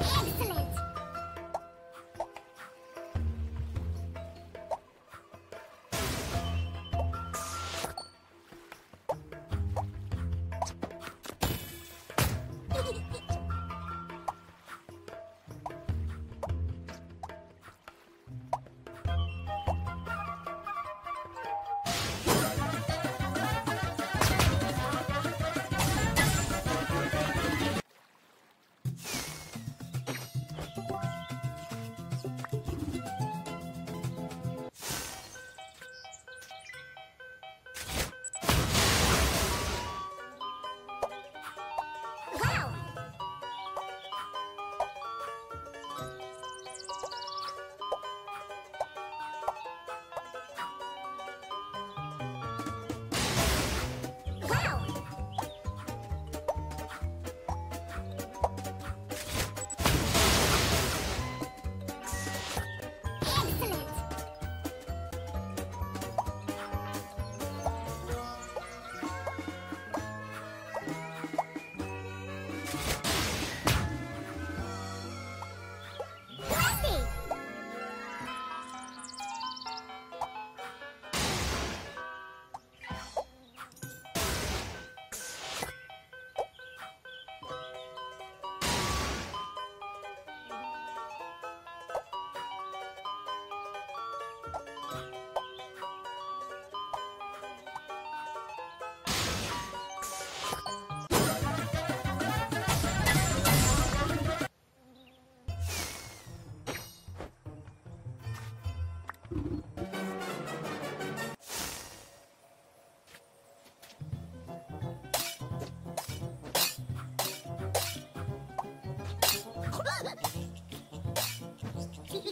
Excellent!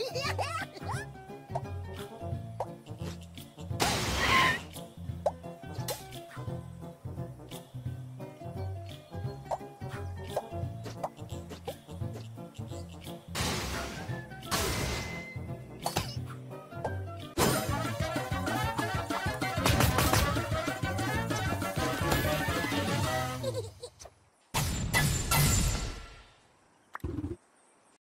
Yeah!